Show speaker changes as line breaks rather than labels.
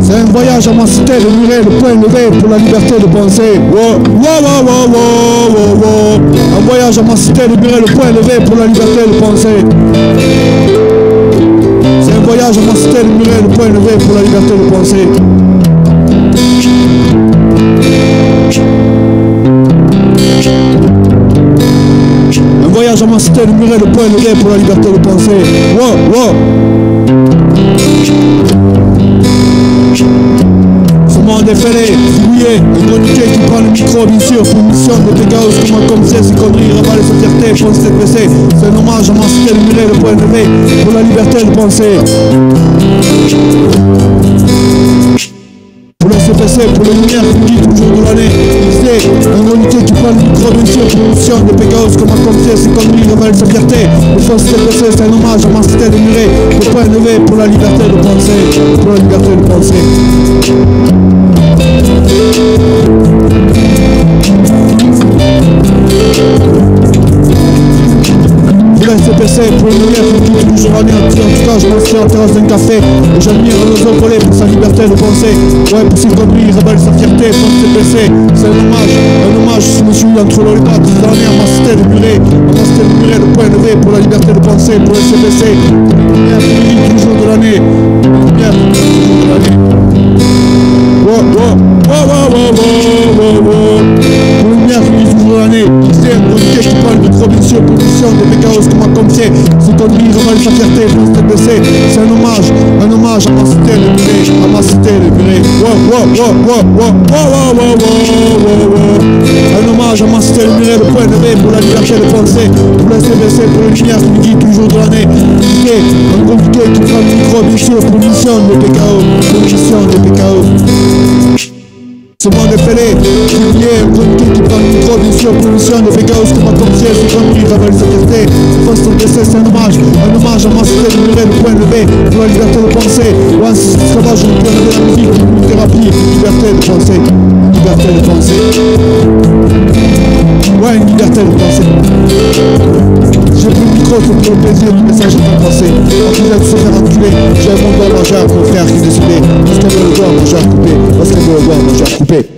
C'est un voyage à ma cité, le muret, le point levé pour la liberté de penser. Wow, wow, wow, wow, wow, Un voyage à ma cité, le muret, le point levé pour la liberté de penser. C'est un voyage à ma cité, le muret, le point levé pour la liberté de penser. À ma cité de muret, le point levé pour la liberté de penser. Wow, wow. Fumant déféré, fouillé, un grenier qui prend le micro, bien sûr, pour mission de Pégaos, comment comme c'est, ses conneries, ravaler sa fierté, pense tête baissée. C'est un hommage à cité de muret, le point levé pour la liberté de penser. Pour le CPC, pour les lumières qui guident toujours de l'année. L'ambition de Pégos comme un concert, c'est comme une nouvelle sa fierté. Le poste écossais, c'est un hommage à ma cité démurée. Le point élevé pour la liberté de penser, pour la liberté de penser. Vous laissez pour une lumière pour tous les je m'assieds en terrasse d'un café. Et j'admire oiseau volé pour sa liberté de penser. Ouais, pour ses conneries, rebelle sa fierté, pour CPC. C'est un hommage, un hommage, je me suis entre Lolita, toute l'année à ma cité de muret. À ma cité de muret, le point levé pour la liberté de penser. Pour qui guident toujours de de Pécaos c'est ton TPC, c'est un hommage, un hommage à ma cité de Buré, à ma cité de Buré. Wow. Un hommage à ma cité de le point levé pour la liberté de penser, pour la CBC, pour les lumières qui guident toujours de l'année, un comité qui prend le micro, bien sûr, pour mission de PKO, pour mission de. Ce monde est fêlé, un comité qui prend le micro, bien sûr, pour mission de Pégaos, comme un c'est compris, ravale sa fierté. Décès, c'est un hommage, un hommage à ma cité de muret, le point levé, pour la liberté de penser. C'est sauvage, je peux de la musique, une thérapie, liberté de penser, liberté de penser. Ouais, une liberté de penser. J'ai c'est pour le plaisir du message pensée. Quand vous êtes se faire enculer, j'ai mon doigt manger à mon frère qui est. Parce qu'elle veut le doigt manger à couper, parce qu'elle veut le doigt manger à.